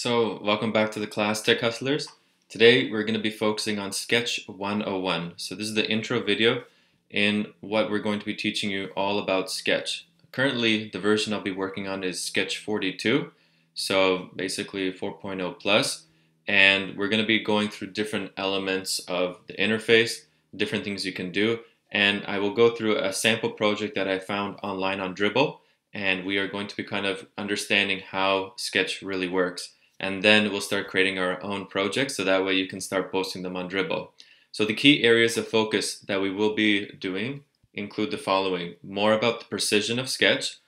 So, welcome back to the class Techustlers. Today we're going to be focusing on Sketch 101. So, this is the intro video in what we're going to be teaching you all about Sketch. Currently, the version I'll be working on is Sketch 42, so basically 4.0 plus. plus, and we're going to be going through different elements of the interface, different things you can do, and I will go through a sample project that I found online on Dribbble, and we are going to be kind of understanding how Sketch really works and then we'll start creating our own projects so that way you can start posting them on Dribbble. So the key areas of focus that we will be doing include the following. More about the precision of Sketch,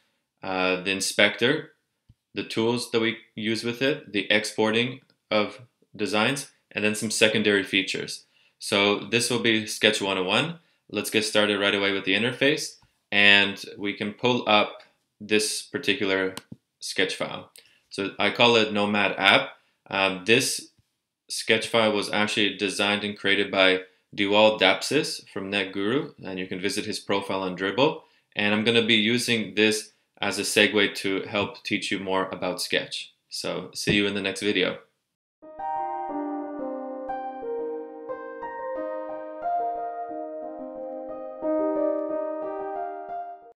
uh, the inspector, the tools that we use with it, the exporting of designs, and then some secondary features. So this will be Sketch 101. Let's get started right away with the interface and we can pull up this particular sketch file. So I call it Nomad app. Um, this sketch file was actually designed and created by Dewald Dapsis from NetGuru, and you can visit his profile on Dribbble. And I'm going to be using this as a segue to help teach you more about Sketch. So see you in the next video.